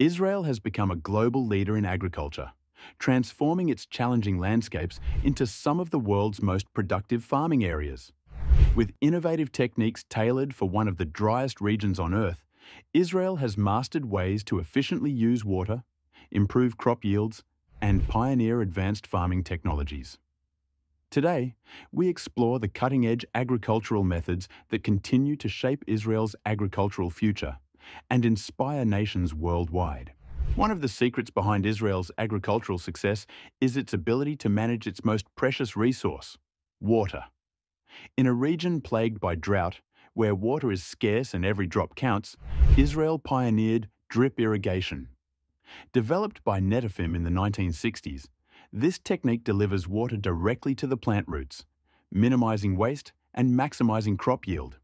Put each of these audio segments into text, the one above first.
Israel has become a global leader in agriculture, transforming its challenging landscapes into some of the world's most productive farming areas. With innovative techniques tailored for one of the driest regions on Earth, Israel has mastered ways to efficiently use water, improve crop yields, and pioneer advanced farming technologies. Today, we explore the cutting-edge agricultural methods that continue to shape Israel's agricultural future and inspire nations worldwide. One of the secrets behind Israel's agricultural success is its ability to manage its most precious resource, water. In a region plagued by drought, where water is scarce and every drop counts, Israel pioneered drip irrigation. Developed by Netafim in the 1960s, this technique delivers water directly to the plant roots, minimizing waste and maximizing crop yield.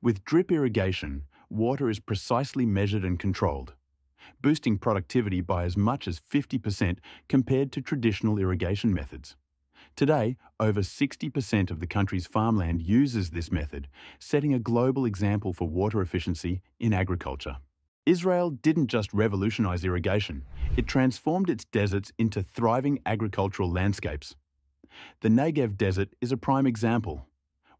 With drip irrigation, water is precisely measured and controlled, boosting productivity by as much as 50% compared to traditional irrigation methods. Today, over 60% of the country's farmland uses this method, setting a global example for water efficiency in agriculture. Israel didn't just revolutionize irrigation, it transformed its deserts into thriving agricultural landscapes. The Negev Desert is a prime example.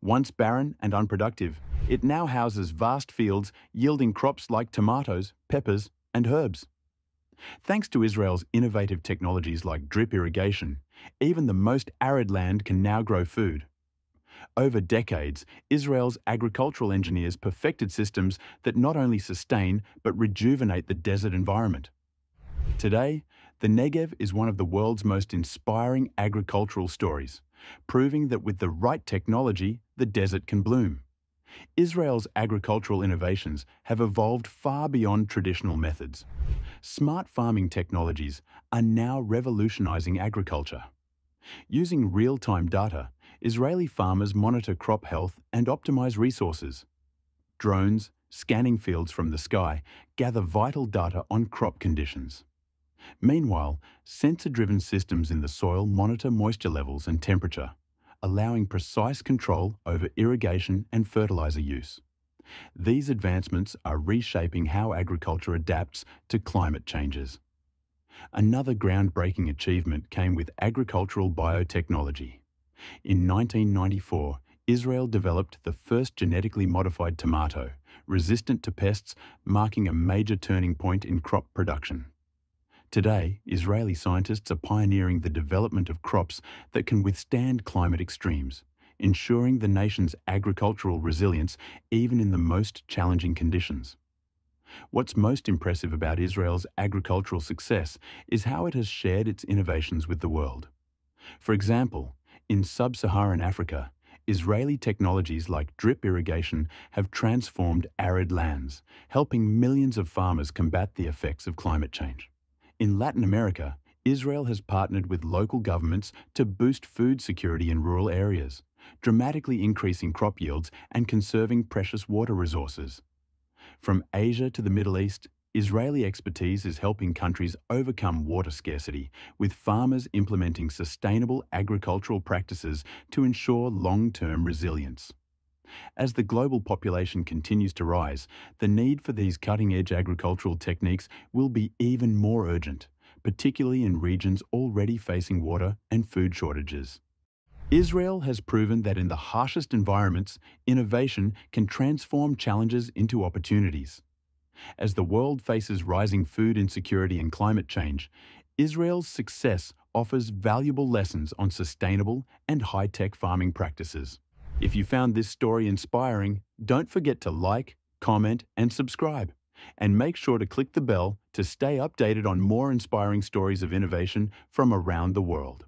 Once barren and unproductive, it now houses vast fields yielding crops like tomatoes, peppers, and herbs. Thanks to Israel's innovative technologies like drip irrigation, even the most arid land can now grow food. Over decades, Israel's agricultural engineers perfected systems that not only sustain but rejuvenate the desert environment. Today, the Negev is one of the world's most inspiring agricultural stories, proving that with the right technology, the desert can bloom. Israel's agricultural innovations have evolved far beyond traditional methods. Smart farming technologies are now revolutionizing agriculture. Using real-time data, Israeli farmers monitor crop health and optimize resources. Drones, scanning fields from the sky, gather vital data on crop conditions. Meanwhile, sensor-driven systems in the soil monitor moisture levels and temperature, allowing precise control over irrigation and fertilizer use. These advancements are reshaping how agriculture adapts to climate changes. Another groundbreaking achievement came with agricultural biotechnology. In 1994, Israel developed the first genetically modified tomato, resistant to pests, marking a major turning point in crop production. Today, Israeli scientists are pioneering the development of crops that can withstand climate extremes, ensuring the nation's agricultural resilience even in the most challenging conditions. What's most impressive about Israel's agricultural success is how it has shared its innovations with the world. For example, in sub-Saharan Africa, Israeli technologies like drip irrigation have transformed arid lands, helping millions of farmers combat the effects of climate change. In Latin America, Israel has partnered with local governments to boost food security in rural areas, dramatically increasing crop yields and conserving precious water resources. From Asia to the Middle East, Israeli expertise is helping countries overcome water scarcity, with farmers implementing sustainable agricultural practices to ensure long-term resilience. As the global population continues to rise, the need for these cutting-edge agricultural techniques will be even more urgent, particularly in regions already facing water and food shortages. Israel has proven that in the harshest environments, innovation can transform challenges into opportunities. As the world faces rising food insecurity and climate change, Israel's success offers valuable lessons on sustainable and high-tech farming practices. If you found this story inspiring, don't forget to like, comment, and subscribe. And make sure to click the bell to stay updated on more inspiring stories of innovation from around the world.